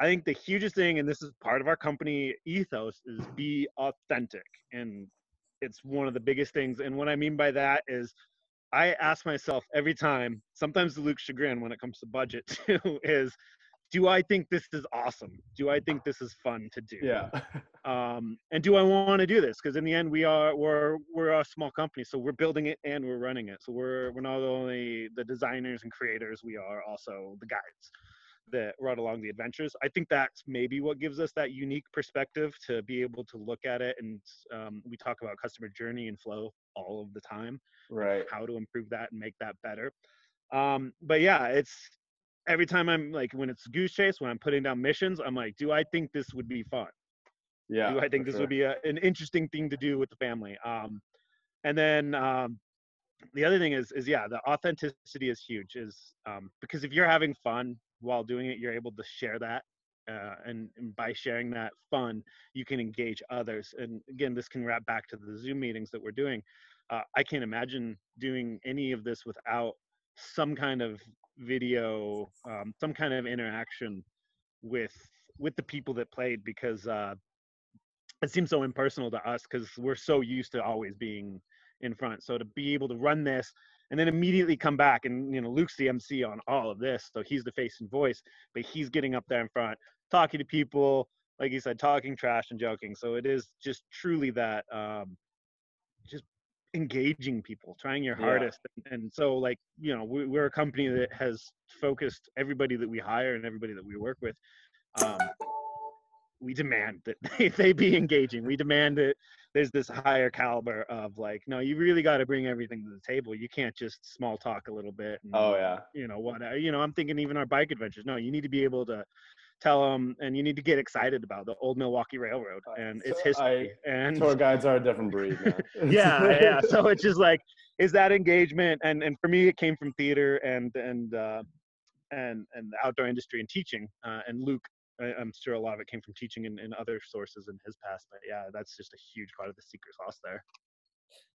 I think the hugest thing, and this is part of our company ethos, is be authentic. And it's one of the biggest things. And what I mean by that is I ask myself every time, sometimes the Luke's chagrin when it comes to budget too, is do I think this is awesome? Do I think this is fun to do? Yeah. Um, and do I want to do this? Because in the end, we are we're we're a small company, so we're building it and we're running it. So we're we're not only the designers and creators, we are also the guides that run along the adventures. I think that's maybe what gives us that unique perspective to be able to look at it. And um, we talk about customer journey and flow all of the time, Right. how to improve that and make that better. Um, but yeah, it's every time I'm like when it's GooseChase, when I'm putting down missions, I'm like, do I think this would be fun? Yeah. do I think this sure. would be a, an interesting thing to do with the family? Um, and then um, the other thing is, is yeah, the authenticity is huge. Is um, because if you're having fun while doing it, you're able to share that, uh, and, and by sharing that fun, you can engage others. And again, this can wrap back to the Zoom meetings that we're doing. Uh, I can't imagine doing any of this without some kind of video, um, some kind of interaction with with the people that played because uh, it seems so impersonal to us because we're so used to always being in front. So to be able to run this and then immediately come back and you know Luke's the MC on all of this, so he's the face and voice, but he's getting up there in front, talking to people, like you said, talking trash and joking. So it is just truly that um, just engaging people, trying your Yeah. hardest. And, and so like you know we, we're a company that has focused everybody that we hire and everybody that we work with. Um, we demand that they, they be engaging. We demand that there's this higher caliber of like, no, you really got to bring everything to the table. You can't just small talk a little bit. And, Oh yeah. You know what? You know, I'm thinking even our bike adventures. No, you need to be able to tell them, and you need to get excited about the old Milwaukee Railroad and its So history. and Tour guides are a different breed. Man. yeah, yeah. So it's just like, is that engagement? And and for me, it came from theater and and uh, and and the outdoor industry and teaching. Uh, and Luke, I, am sure a lot of it came from teaching and, and other sources in his past, but yeah, that's just a huge part of the secret sauce there.